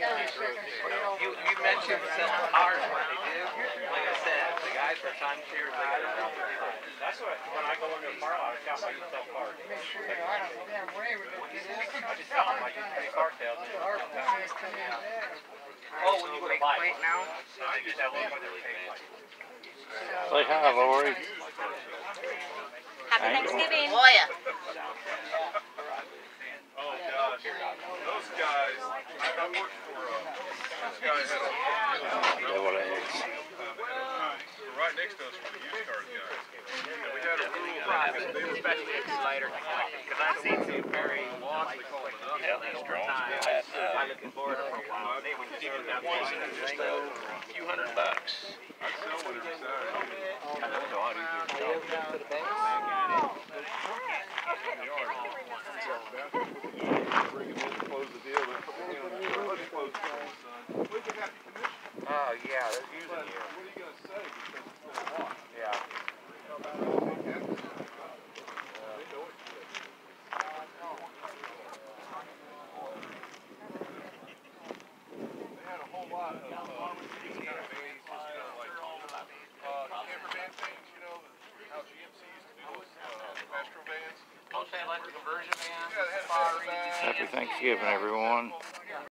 You, you mentioned some ours when they do. Like I said, the guys for time shares, they got a That's what, when I go into a car lot, I count my Utah cars. I just count them, I just pay car sales. and- Oh, when you go to buy. Wait now. I get that look when they're paying. Say hi, Lori. Happy Thanksgiving. Oh yeah. Gosh, those guys, I, I worked for, uh, this guy had a, Double eggs. right next to us were the used car guys. And we had a rule that if they were Especially if it's later. Because I've seen some very long, Yeah, these drones go past I lived in Florida for a while. They would just that one, just a few hundred bucks. I sell one every Saturday. That's a lot easier. Bring yeah, they're using you. What are you gonna say? Because it's been a while. Yeah. They had a whole lot of, these kind of vans, just, you know, like, camper van things, you know, how GMC used to do those, uh, Astro vans. Don't they like the conversion van? Yeah, they had a van in the back. Happy Thanksgiving, everyone.